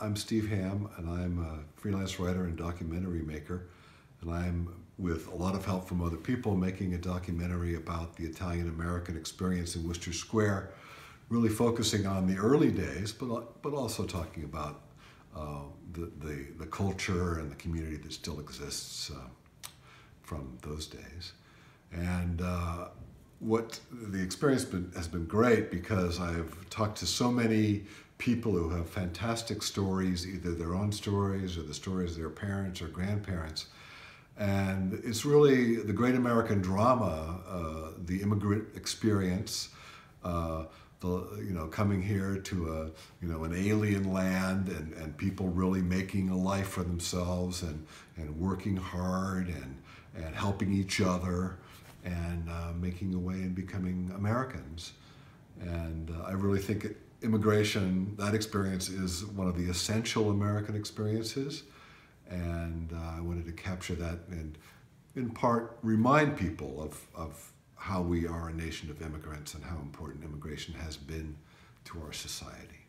I'm Steve Hamm, and I'm a freelance writer and documentary maker. And I'm, with a lot of help from other people, making a documentary about the Italian American experience in Wooster Square, really focusing on the early days, but, but also talking about uh, the, the, the, culture and the community that still exists uh, from those days. And uh, what the experience been, has been great because I've talked to so many people who have fantastic stories, either their own stories or the stories of their parents or grandparents. And it's really the great American drama, uh, the immigrant experience, uh, the, you know, coming here to a, you know, an alien land and, and people really making a life for themselves and, and working hard and, and helping each other and uh, making a way and becoming Americans. And I really think immigration, that experience is one of the essential American experiences. And uh, I wanted to capture that and, in part, remind people of, of how we are a nation of immigrants and how important immigration has been to our society.